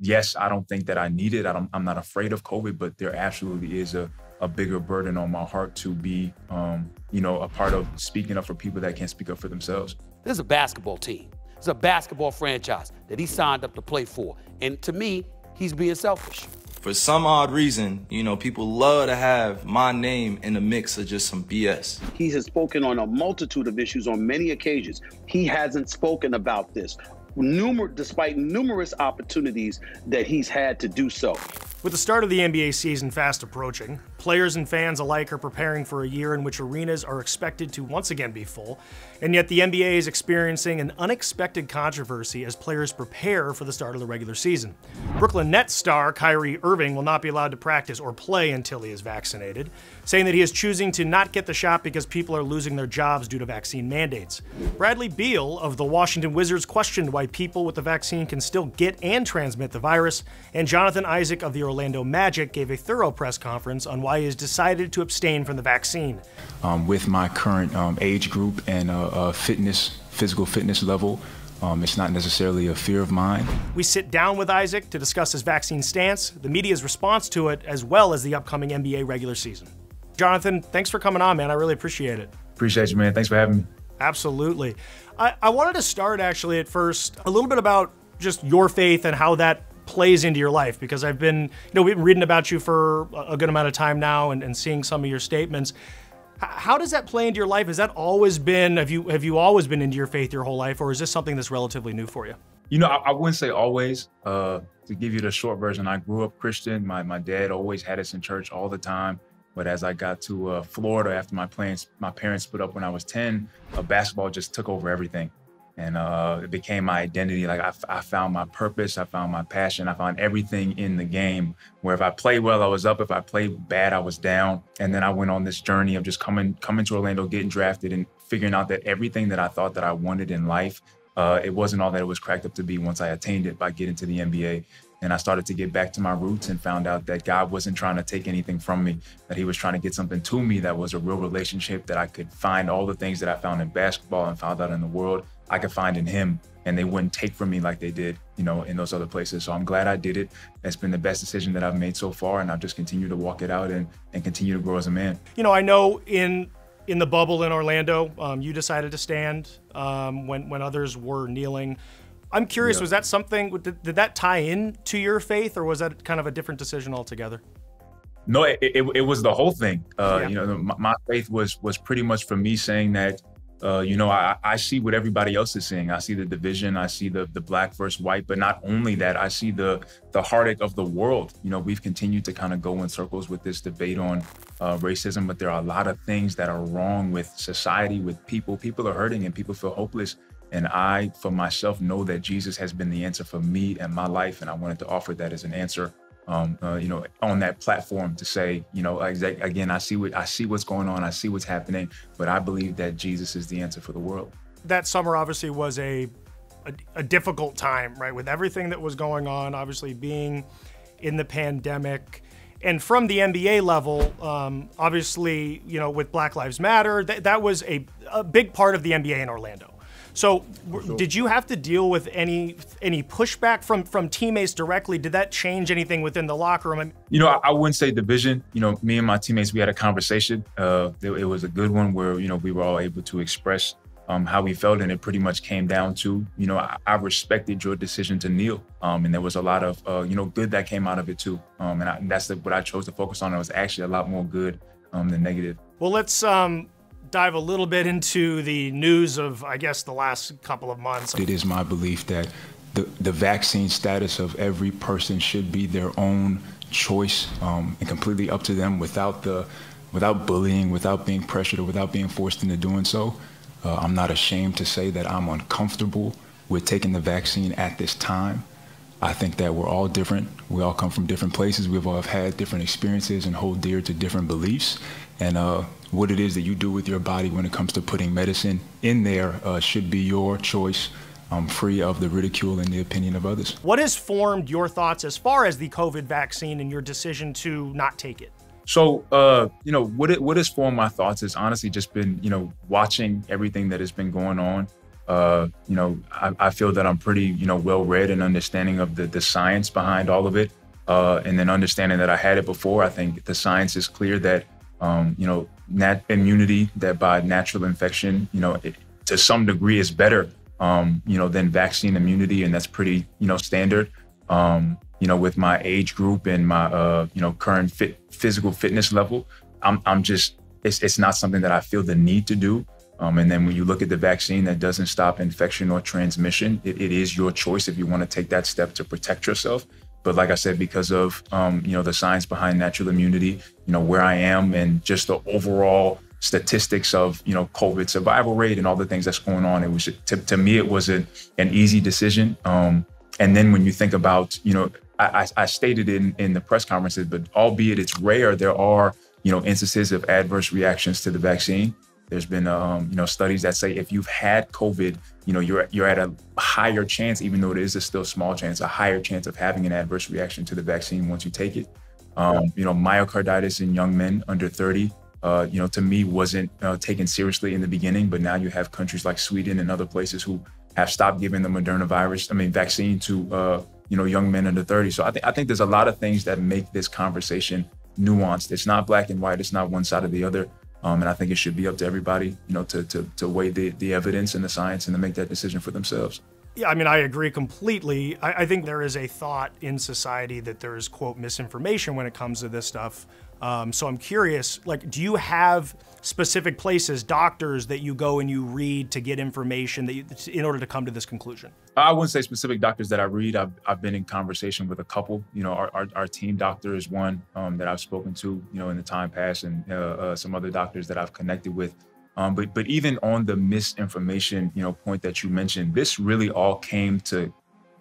yes, I don't think that I need it. I don't, I'm not afraid of COVID, but there absolutely is a, a bigger burden on my heart to be, um, you know, a part of speaking up for people that can't speak up for themselves. This is a basketball team. It's a basketball franchise that he signed up to play for. And to me, he's being selfish. For some odd reason, you know, people love to have my name in the mix of just some BS. He has spoken on a multitude of issues on many occasions. He hasn't spoken about this, numer- despite numerous opportunities that he's had to do so. With the start of the NBA season fast approaching, players and fans alike are preparing for a year in which arenas are expected to once again be full, and yet the NBA is experiencing an unexpected controversy as players prepare for the start of the regular season. Brooklyn Nets star Kyrie Irving will not be allowed to practice or play until he is vaccinated, saying that he is choosing to not get the shot because people are losing their jobs due to vaccine mandates. Bradley Beal of the Washington Wizards questioned why people with the vaccine can still get and transmit the virus, and Jonathan Isaac of the Orlando Magic gave a thorough press conference on why he has decided to abstain from the vaccine. Um, with my current um, age group and uh, uh, fitness, physical fitness level, um, it's not necessarily a fear of mine. We sit down with Isaac to discuss his vaccine stance, the media's response to it, as well as the upcoming NBA regular season. Jonathan, thanks for coming on, man. I really appreciate it. Appreciate you, man. Thanks for having me. Absolutely. I, I wanted to start actually at first a little bit about just your faith and how that plays into your life because I've been, you know, we've been reading about you for a good amount of time now and, and seeing some of your statements. How does that play into your life? Has that always been, have you, have you always been into your faith your whole life or is this something that's relatively new for you? You know, I, I wouldn't say always. Uh, to give you the short version, I grew up Christian. My, my dad always had us in church all the time. But as I got to uh, Florida after my parents, my parents split up when I was 10, uh, basketball just took over everything and uh, it became my identity. Like I, I, found my purpose, I found my passion, I found everything in the game. Where if I played well, I was up. If I played bad, I was down. And then I went on this journey of just coming coming to Orlando, getting drafted, and figuring out that everything that I thought that I wanted in life, uh, it wasn't all that it was cracked up to be. Once I attained it by getting to the NBA, and I started to get back to my roots and found out that God wasn't trying to take anything from me, that He was trying to get something to me that was a real relationship, that I could find all the things that I found in basketball and found out in the world I could find in him and they wouldn't take from me like they did, you know, in those other places. So I'm glad I did it. It's been the best decision that I've made so far, and I've just continued to walk it out and, and continue to grow as a man. You know, I know in in the bubble in Orlando, um, you decided to stand um, when when others were kneeling. I'm curious, yeah. was that something? Did, did, that tie in to your faith, or was that kind of a different decision altogether? No, it, it, it was the whole thing. Uh, yeah. You know, my, my faith was was pretty much for me saying that uh, you know, I, I see what everybody else is seeing. I see the division. I see the the black versus white. But not only that, I see the the heartache of the world. You know, we've continued to kind of go in circles with this debate on uh, racism, but there are a lot of things that are wrong with society, with people. People are hurting and people feel hopeless. And I, for myself, know that Jesus has been the answer for me and my life, and I wanted to offer that as an answer um, uh, you know, on that platform to say, you know, again, I see what I see what's going on, I see what's happening, but I believe that Jesus is the answer for the world. That summer obviously was a, a, a difficult time, right, with everything that was going on. Obviously, being in the pandemic, and from the NBA level, um, obviously, you know, with Black Lives Matter, that that was a, a big part of the NBA in Orlando. So, sure. did you have to deal with any any pushback from from teammates directly? Did that change anything within the locker room? You know, I, I wouldn't say division. You know, me and my teammates, we had a conversation. Uh, it, it, was a good one where you know we were all able to express um, how we felt, and it pretty much came down to you know I, I respected your decision to kneel, um, and there was a lot of uh, you know good that came out of it too, um, and, I, and, that's the, what I chose to focus on. It was actually a lot more good um, than negative. Well, let's um, dive a little bit into the news of, I guess, the last couple of months. It is my belief that the, the vaccine status of every person should be their own choice um, and completely up to them without the without bullying, without being pressured, or without being forced into doing so. Uh, I'm not ashamed to say that I'm uncomfortable with taking the vaccine at this time. I think that we're all different. We all come from different places. We've all had different experiences and hold dear to different beliefs. And uh, what it is that you do with your body when it comes to putting medicine in there uh, should be your choice. Um, free of the ridicule and the opinion of others. What has formed your thoughts as far as the COVID vaccine and your decision to not take it? So, uh, you know, what it, what has formed my thoughts has honestly just been, you know, watching everything that has been going on Uh, you know, I, I, feel that I'm pretty, you know, well read and understanding of the the science behind all of it, uh, and then understanding that I had it before. I think the science is clear that, um, you know, nat immunity that by natural infection, you know, it, to some degree is better, um, you know, than vaccine immunity, and that's pretty, you know, standard. Um, you know, with my age group and my, uh, you know, current fit, physical fitness level, I'm, I'm just, it's, it's not something that I feel the need to do. Um, and then when you look at the vaccine that doesn't stop infection or transmission, it, it is your choice if you want to take that step to protect yourself. But like I said, because of um, you know the science behind natural immunity, you know where I am and just the overall statistics of you know COVID survival rate and all the things that's going on, it was to, to me it was a, an easy decision. Um, and then when you think about you know I, I stated in in the press conferences, but albeit it's rare, there are you know instances of adverse reactions to the vaccine. There's been um, you know studies that say if you've had COVID, you know you're you're at a higher chance, even though it is a still small chance, a higher chance of having an adverse reaction to the vaccine once you take it. Um, you know, myocarditis in young men under 30, uh, you know, to me wasn't uh, taken seriously in the beginning, but now you have countries like Sweden and other places who have stopped giving the Moderna virus, I mean, vaccine to uh, you know young men under 30. So I think I think there's a lot of things that make this conversation nuanced. It's not black and white. It's not one side or the other. Um, and I think it should be up to everybody, you know, to to, to weigh the, the evidence and the science and to make that decision for themselves. Yeah, I mean, I agree completely. I, I think there is a thought in society that there is, quote, misinformation when it comes to this stuff. Um, so I'm curious, like, do you have specific places, doctors that you go and you read to get information that you, in order to come to this conclusion? I wouldn't say specific doctors that I read. I've, I've been in conversation with a couple. You know, our, our, our team doctor is one um, that I've spoken to, you know, in the time past, and uh, uh, some other doctors that I've connected with. Um, but but even on the misinformation, you know, point that you mentioned, this really all came to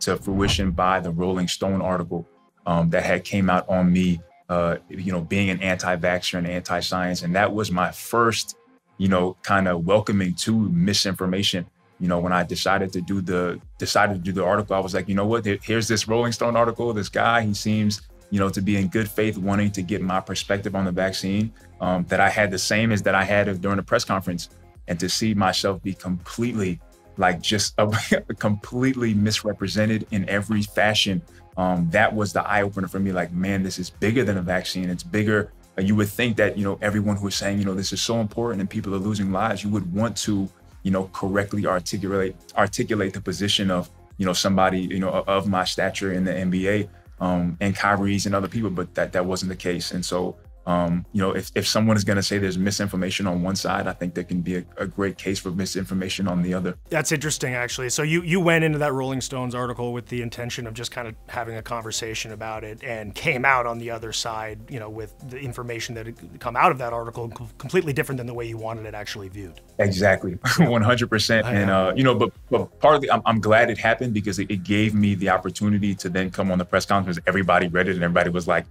to fruition by the Rolling Stone article um, that had came out on me uh, you know, being an anti-vaxxer and anti-science. And that was my first, you know, kind of welcoming to misinformation. You know, when I decided to do the decided to do the article, I was like, you know what? Here's this Rolling Stone article. This guy, he seems, you know, to be in good faith, wanting to get my perspective on the vaccine. Um, that I had the same as that I had during the press conference, and to see myself be completely, like, just a, completely misrepresented in every fashion um, that was the eye opener for me. Like, man, this is bigger than a vaccine. It's bigger. Uh, you would think that you know everyone who is saying you know this is so important and people are losing lives, you would want to you know correctly articulate articulate the position of you know somebody you know of my stature in the NBA um, and Kyrie's and other people, but that that wasn't the case. And so um, you know, if, if someone is going to say there's misinformation on one side, I think there can be a, a, great case for misinformation on the other. That's interesting, actually. So you you went into that Rolling Stones article with the intention of just kind of having a conversation about it, and came out on the other side, you know, with the information that had come out of that article completely different than the way you wanted it actually viewed. Exactly, 100%. And uh, you know, but but partly I'm, I'm glad it happened because it, it gave me the opportunity to then come on the press conference. Everybody read it, and everybody was like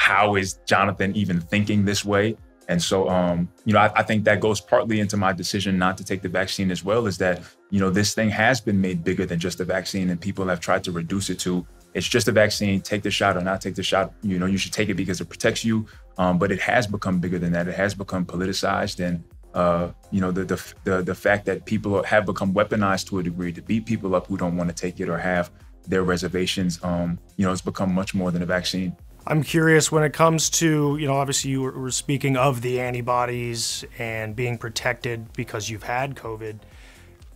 how is Jonathan even thinking this way? And so, um, you know, I, I, think that goes partly into my decision not to take the vaccine as well, is that, you know, this thing has been made bigger than just a vaccine and people have tried to reduce it to it's just a vaccine, take the shot or not take the shot. You know, you should take it because it protects you. Um, but it has become bigger than that. It has become politicized. And, uh, you know, the, the, the, the fact that people have become weaponized to a degree to beat people up who don't want to take it or have their reservations, um, you know, it's become much more than a vaccine. I'm curious when it comes to, you know, obviously you were speaking of the antibodies and being protected because you've had COVID.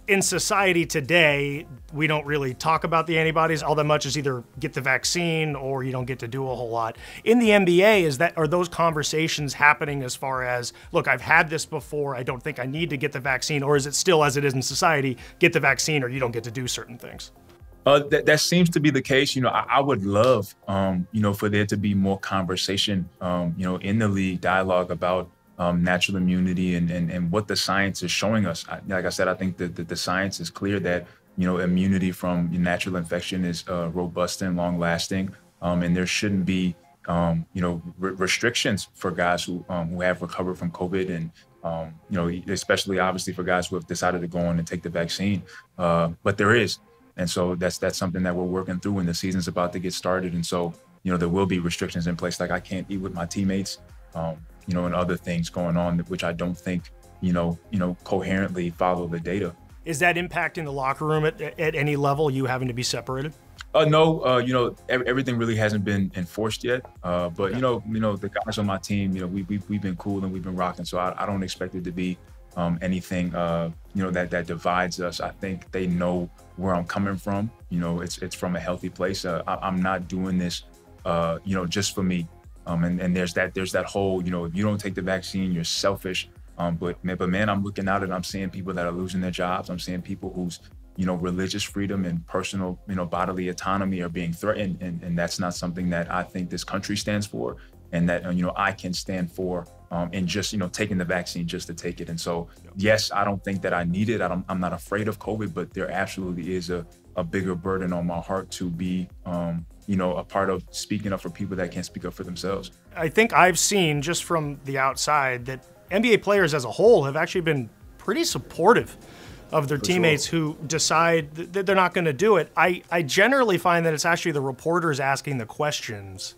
In society today, we don't really talk about the antibodies all that much as either get the vaccine or you don't get to do a whole lot. In the NBA, is that are those conversations happening as far as, look, I've had this before, I don't think I need to get the vaccine, or is it still as it is in society, get the vaccine or you don't get to do certain things? Uh, that, that seems to be the case. You know, I, I would love, um, you know, for there to be more conversation, um, you know, in the league dialogue about um, natural immunity and, and, and what the science is showing us. I, like I said, I think that the, the, science is clear that, you know, immunity from natural infection is uh, robust and long lasting. Um, and there shouldn't be, um, you know, re- restrictions for guys who, um, who have recovered from COVID and, you know, especially obviously for guys who have decided to go on and take the vaccine. Uh, but there is. And so that's that's something that we're working through and the season's about to get started. And so, you know, there will be restrictions in place. Like I can't eat with my teammates, um, you know, and other things going on, which I don't think, you know, you know, coherently follow the data. Is that impacting the locker room at, at any level? You having to be separated? Uh, no, uh, you know every, everything really hasn't been enforced yet. Uh, but okay. you know, you know the guys on my team, you know we, we we've been cool and we've been rocking. So I, I don't expect it to be um, anything uh, you know that that divides us. I think they know where I'm coming from. You know, it's it's from a healthy place. Uh, I, am not doing this, uh, you know, just for me. Um, and, and there's that there's that whole you know if you don't take the vaccine, you're selfish. Um, but but man, I'm looking out and I'm seeing people that are losing their jobs. I'm seeing people whose you know religious freedom and personal you know bodily autonomy are being threatened, and, and that's not something that I think this country stands for, and that you know I can stand for. Um, and just you know taking the vaccine just to take it. And so yes, I don't think that I need it. I am not afraid of COVID, but there absolutely is a, a bigger burden on my heart to be um, you know a part of speaking up for people that can't speak up for themselves. I think I've seen just from the outside that NBA players as a whole have actually been pretty supportive of their For teammates sure. who decide that they're not going to do it. I, I generally find that it's actually the reporters asking the questions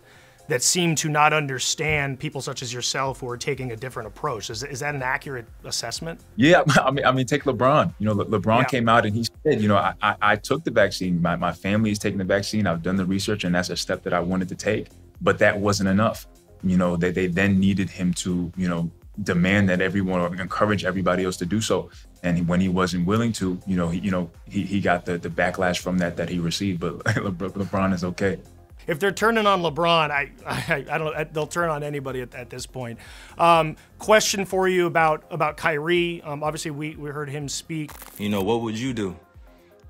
that seem to not understand people such as yourself who are taking a different approach. Is, is that an accurate assessment? Yeah, I mean, I mean, take LeBron. You know, Le- LeBron yeah. came out and he said, you know, I, I, I took the vaccine. My, my family is taking the vaccine. I've done the research, and that's a step that I wanted to take. But that wasn't enough. You know, they, they then needed him to, you know, demand that everyone or encourage everybody else to do so. And when he wasn't willing to, you know, he, you know, he, he got the, the backlash from that that he received. But LeBron is okay. If they're turning on LeBron, I, I, I don't. They'll turn on anybody at, at this point. Um, question for you about about Kyrie. Um, obviously, we we heard him speak. You know, what would you do?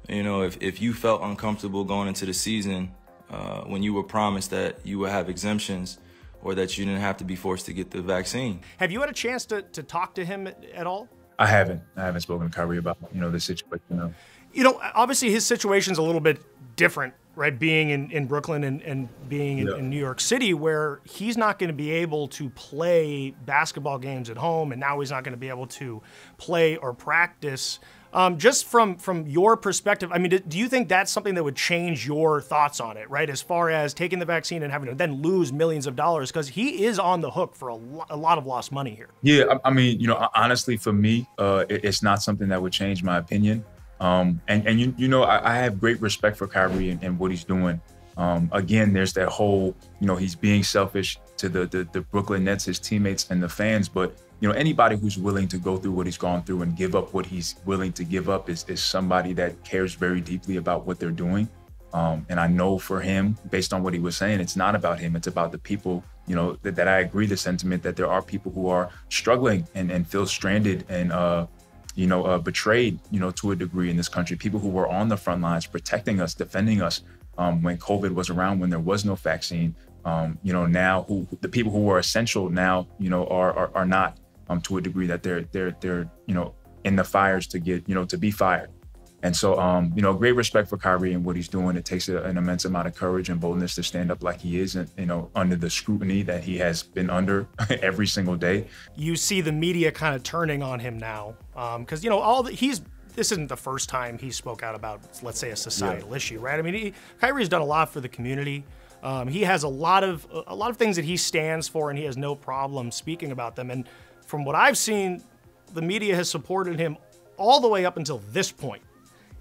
You know, if if you felt uncomfortable going into the season, uh, when you were promised that you would have exemptions or that you didn't have to be forced to get the vaccine. Have you had a chance to, to talk to him at all? I haven't. I haven't spoken to Kyrie about you know the situation. You know, you know obviously his situation's a little bit different, right? Being in, in Brooklyn and, and being in, yeah. in New York City, where he's not going to be able to play basketball games at home, and now he's not going to be able to play or practice um, just from from your perspective, I mean, do, do, you think that's something that would change your thoughts on it, right? As far as taking the vaccine and having to then lose millions of dollars because he is on the hook for a, lo- a, lot of lost money here. Yeah, I, I, mean, you know, honestly, for me, uh, it, it's not something that would change my opinion. Um, and and you you know, I, I, have great respect for Kyrie and, and what he's doing. Um, again, there's that whole, you know, he's being selfish to the, the the Brooklyn Nets, his teammates, and the fans, but you know, anybody who's willing to go through what he's gone through and give up what he's willing to give up is, is somebody that cares very deeply about what they're doing. Um, and I know for him, based on what he was saying, it's not about him. It's about the people, you know, that, that I agree the sentiment that there are people who are struggling and, and feel stranded and, uh, you know, uh, betrayed, you know, to a degree in this country. People who were on the front lines, protecting us, defending us um, when COVID was around, when there was no vaccine. Um, you know, now who the people who were essential now, you know, are, are, are not um, to a degree that they're they're they're you know in the fires to get you know to be fired. And so, um, you know, great respect for Kyrie and what he's doing. It takes a, an immense amount of courage and boldness to stand up like he is, and, you know, under the scrutiny that he has been under every single day. You see the media kind of turning on him now, because um, you know all the, he's. This isn't the first time he spoke out about, let's say, a societal yeah. issue, right? I mean, he, Kyrie's done a lot for the community. Um, he has a lot of a lot of things that he stands for, and he has no problem speaking about them. And from what I've seen, the media has supported him all the way up until this point.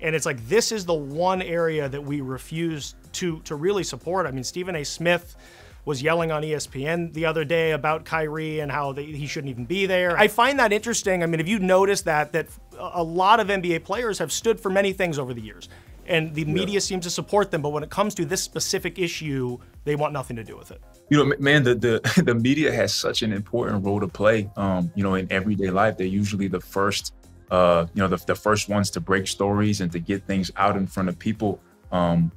And it's like this is the one area that we refuse to to really support. I mean, Stephen A. Smith was yelling on ESPN the other day about Kyrie and how they, he shouldn't even be there. I find that interesting. I mean, have you noticed that that a lot of NBA players have stood for many things over the years, and the yeah. media seems to support them, but when it comes to this specific issue, they want nothing to do with it you know, man, the the the media has such an important role to play. Um, you know, in everyday life, they're usually the first, uh, you know, the, the first ones to break stories and to get things out in front of people. Um,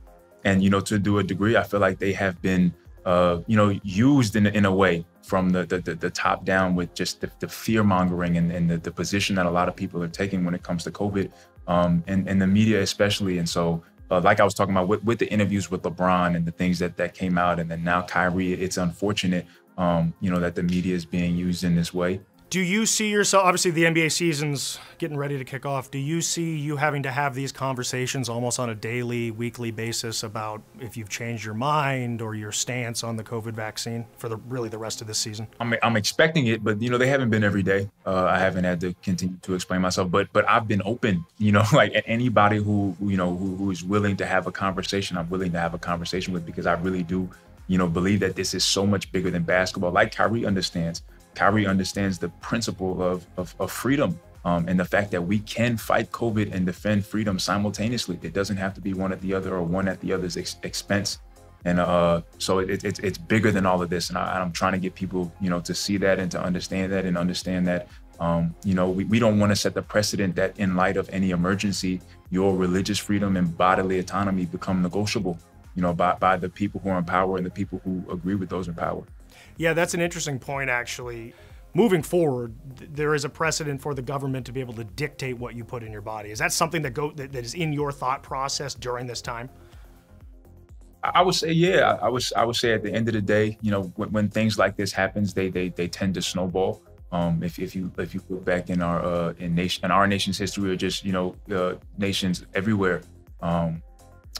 and you know, to do a degree, I feel like they have been, uh, you know, used in in a way from the the, the top down with just the, the fear mongering and, and the, the position that a lot of people are taking when it comes to COVID, um, and and the media especially. And so uh, like I was talking about with, with, the interviews with LeBron and the things that that came out, and then now Kyrie, it's unfortunate, um, you know, that the media is being used in this way. Do you see yourself? Obviously, the NBA season's getting ready to kick off. Do you see you having to have these conversations almost on a daily, weekly basis about if you've changed your mind or your stance on the COVID vaccine for the really the rest of this season? I'm, I'm expecting it, but you know they haven't been every day. Uh, I haven't had to continue to explain myself, but but I've been open. You know, like anybody who you know who, who is willing to have a conversation, I'm willing to have a conversation with because I really do, you know, believe that this is so much bigger than basketball. Like Kyrie understands Kyrie understands the principle of, of, of freedom um, and the fact that we can fight COVID and defend freedom simultaneously. It doesn't have to be one at the other or one at the other's ex- expense. And uh, so it, it, it's bigger than all of this. And I, am trying to get people, you know, to see that and to understand that and understand that, um, you know, we, we don't want to set the precedent that in light of any emergency, your religious freedom and bodily autonomy become negotiable, you know, by, by the people who are in power and the people who agree with those in power. Yeah, that's an interesting point, actually. Moving forward, there is a precedent for the government to be able to dictate what you put in your body. Is that something that go that, that is in your thought process during this time? I would say, yeah. I would I would say at the end of the day, you know, when, when things like this happens, they they they tend to snowball. Um, if, if you if you look back in our uh, in nation in our nation's history, or just you know uh, nations everywhere. Um,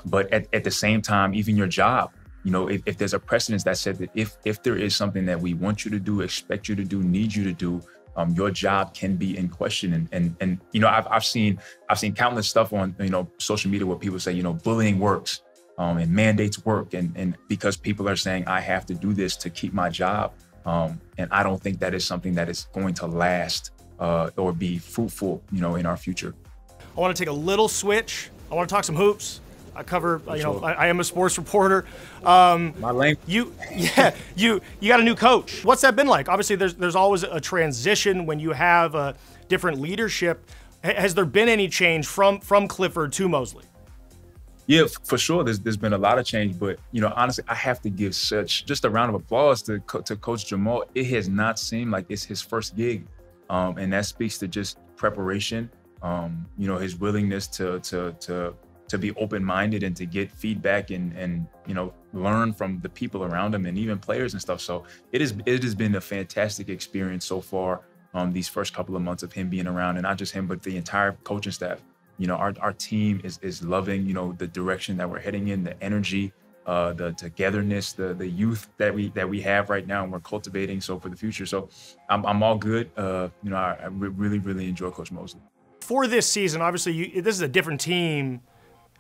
but at, at the same time, even your job, you know, if, if there's a precedence that said that if if there is something that we want you to do, expect you to do, need you to do, um, your job can be in question. And and and you know, I've I've seen I've seen countless stuff on you know social media where people say you know bullying works, um, and mandates work, and and because people are saying I have to do this to keep my job, um, and I don't think that is something that is going to last uh, or be fruitful, you know, in our future. I want to take a little switch. I want to talk some hoops. I cover, you know, I, I, am a sports reporter. Um, My lane. You, yeah, you, you got a new coach. What's that been like? Obviously, there's there's always a transition when you have a different leadership. Has there been any change from from Clifford to Mosley? Yeah, for sure. There's there's been a lot of change, but you know, honestly, I have to give such just a round of applause to to Coach Jamahl. It has not seemed like it's his first gig, um, and that speaks to just preparation. Um, you know, his willingness to to to to be open-minded and to get feedback and and you know learn from the people around him and even players and stuff. So it is it has been a fantastic experience so far. Um, these first couple of months of him being around, and not just him, but the entire coaching staff. You know, our our team is is loving you know the direction that we're heading in, the energy, uh, the togetherness, the the youth that we that we have right now, and we're cultivating so for the future. So I'm I'm all good. Uh, you know, I, I really really enjoy Coach Mosley. For this season, obviously, you, this is a different team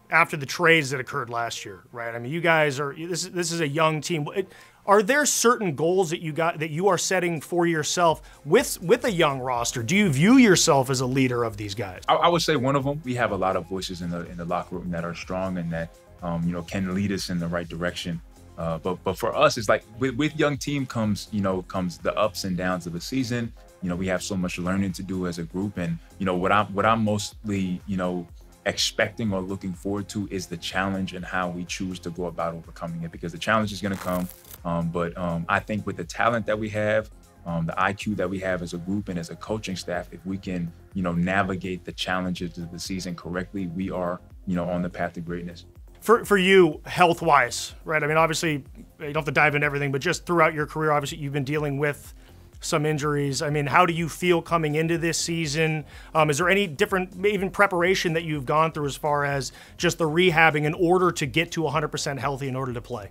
after the trades that occurred last year, right? I mean, you guys are this. Is, this is a young team. Are there certain goals that you got that you are setting for yourself with with a young roster? Do you view yourself as a leader of these guys? I, I would say one of them. We have a lot of voices in the in the locker room that are strong and that um, you know can lead us in the right direction. Uh, but but for us, it's like with, with young team comes you know comes the ups and downs of the season. You know, we have so much learning to do as a group, and you know what I'm what I'm mostly you know expecting or looking forward to is the challenge and how we choose to go about overcoming it because the challenge is going to come. Um, but um, I think with the talent that we have, um, the IQ that we have as a group and as a coaching staff, if we can, you know, navigate the challenges of the season correctly, we are, you know, on the path to greatness. For, for you, health wise, right? I mean, obviously, you don't have to dive into everything, but just throughout your career, obviously, you've been dealing with some injuries. I mean, how do you feel coming into this season? Um, is there any different, even preparation that you've gone through as far as just the rehabbing in order to get to 100% healthy in order to play?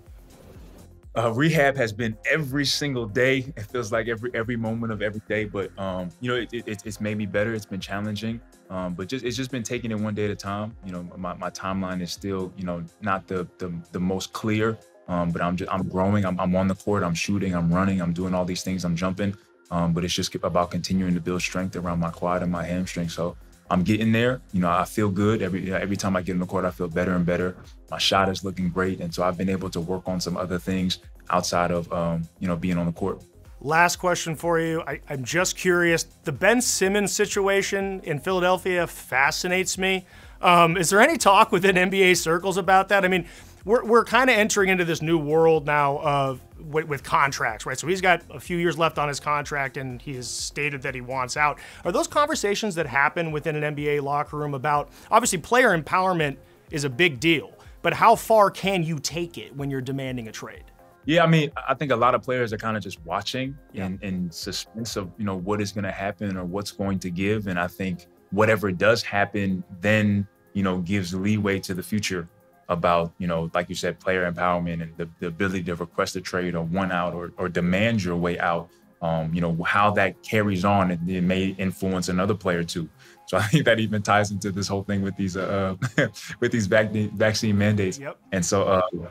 Uh, rehab has been every single day. It feels like every every moment of every day. But um, you know, it, it, it's made me better. It's been challenging, um, but just it's just been taking it one day at a time. You know, my, my timeline is still you know not the the, the most clear. Um, but I'm just I'm growing. I'm, I'm on the court. I'm shooting. I'm running. I'm doing all these things. I'm jumping. Um, but it's just about continuing to build strength around my quad and my hamstring. So I'm getting there. You know, I feel good every every time I get in the court. I feel better and better. My shot is looking great, and so I've been able to work on some other things outside of um, you know being on the court. Last question for you. I, I'm just curious. The Ben Simmons situation in Philadelphia fascinates me. Um, is there any talk within NBA circles about that? I mean, we're, we're kind of entering into this new world now of with, with, contracts, right? So he's got a few years left on his contract, and he has stated that he wants out. Are those conversations that happen within an NBA locker room about obviously player empowerment is a big deal, but how far can you take it when you're demanding a trade? Yeah, I mean, I think a lot of players are kind of just watching Yeah. and in suspense of you know what is going to happen or what's going to give, and I think whatever does happen then you know gives leeway to the future about you know like you said player empowerment and the, the ability to request a trade or one out or, or demand your way out. Um, you know how that carries on and it may influence another player too. So I think that even ties into this whole thing with these uh with these vac- vaccine mandates. Yep. And so uh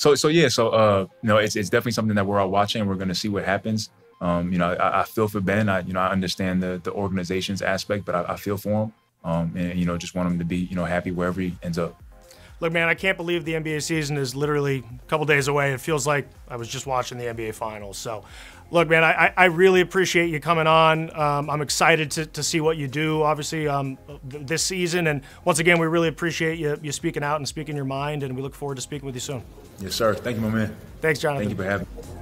so so yeah, so uh, you know, it's it's definitely something that we're all watching. We're going to see what happens. Um, you know, I, I feel for Ben. I you know I understand the the organization's aspect, but I, I feel for him. Um, and you know, just want him to be you know happy wherever he ends up. Look, man, I can't believe the NBA season is literally a couple days away. It feels like I was just watching the NBA Finals. So, look, man, I, I really appreciate you coming on. Um, I'm excited to, to see what you do, obviously, um, th- this season. And once again, we really appreciate you, you speaking out and speaking your mind. And we look forward to speaking with you soon. Yes, sir. Thank you, my man. Thanks, Jonathan. Thank you for having me.